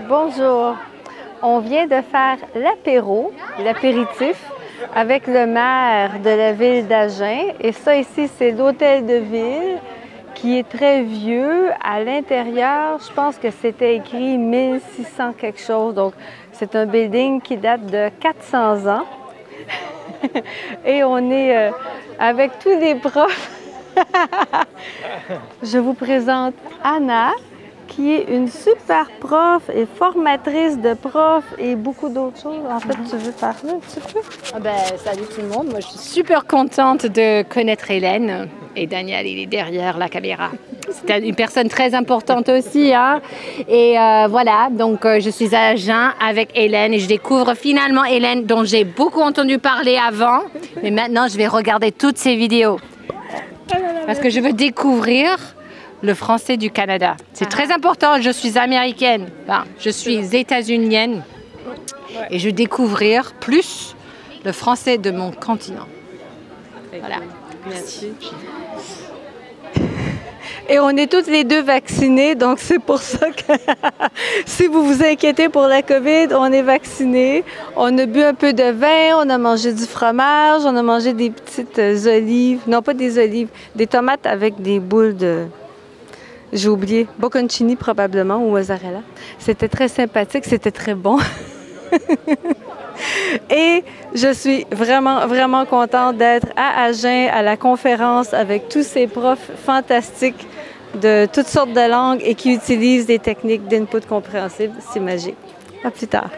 Bonjour. On vient de faire l'apéro, l'apéritif, avec le maire de la ville d'Agen. Et ça ici, c'est l'hôtel de ville qui est très vieux. À l'intérieur, je pense que c'était écrit 1600 quelque chose. Donc, c'est un building qui date de 400 ans. Et on est euh, avec tous les profs. je vous présente Anna, qui est une super prof et formatrice de profs et beaucoup d'autres choses. En fait, tu veux parler un petit peu? Ah ben, salut tout le monde. Moi, je suis super contente de connaître Hélène. Et Daniel, il est derrière la caméra. C'est une personne très importante aussi. Hein? Et euh, voilà, donc euh, je suis à Agen avec Hélène et je découvre finalement Hélène dont j'ai beaucoup entendu parler avant. Mais maintenant, je vais regarder toutes ses vidéos. Parce que je veux découvrir le français du Canada. C'est très important. Je suis américaine, je suis états-unienne et je découvrir plus le français de mon continent. Voilà. Merci. Et on est toutes les deux vaccinées, donc c'est pour ça que si vous vous inquiétez pour la COVID, on est vaccinés. On a bu un peu de vin, on a mangé du fromage, on a mangé des petites olives, non pas des olives, des tomates avec des boules de, j'ai oublié, bocconcini probablement ou mozzarella. C'était très sympathique, c'était très bon. Et je suis vraiment, vraiment contente d'être à Agen, à la conférence avec tous ces profs fantastiques de toutes sortes de langues et qui utilisent des techniques d'input compréhensible. C'est magique. À plus tard.